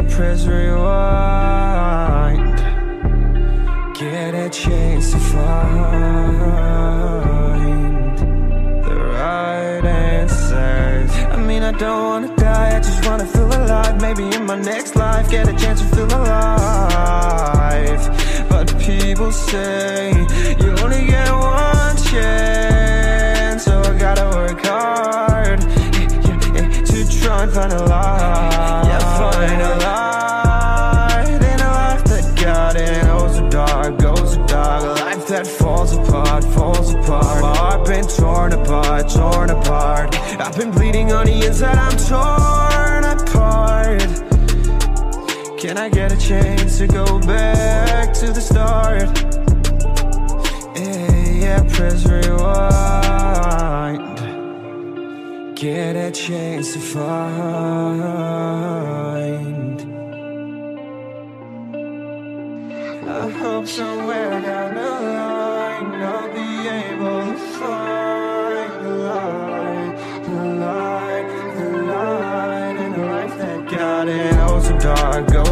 Yeah, press rewind Get a chance to find the right answers. I mean, I don't wanna die, I just wanna feel alive. Maybe in my next life, get a chance to feel alive. But people say you only get one chance, so I gotta work hard to try and find a life Yeah, find a been torn apart, torn apart. I've been bleeding on the inside, I'm torn apart. Can I get a chance to go back to the start? Yeah, yeah, press rewind. Get a chance to find. I hope somewhere down the line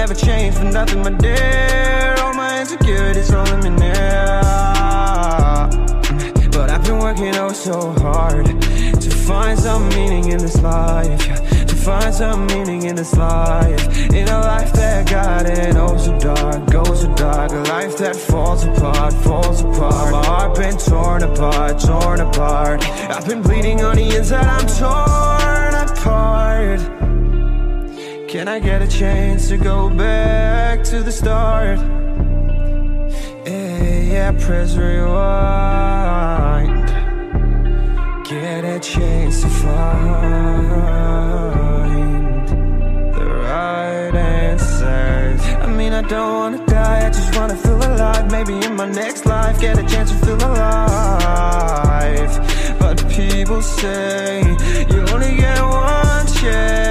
never change for nothing my dear. All my insecurities holding me near But I've been working oh so hard To find some meaning in this life. To find some meaning in this life. In a life that got it oh so dark, oh so dark. A life that falls apart, falls apart. My heart been torn apart, torn apart. I've been bleeding on the inside, I'm torn apart Can I get a chance to go back to the start? Yeah, yeah, press rewind Get a chance to find the right answers. I mean, I don't wanna die, I just wanna feel alive. Maybe in my next life, get a chance to feel alive. But people say you only get one chance,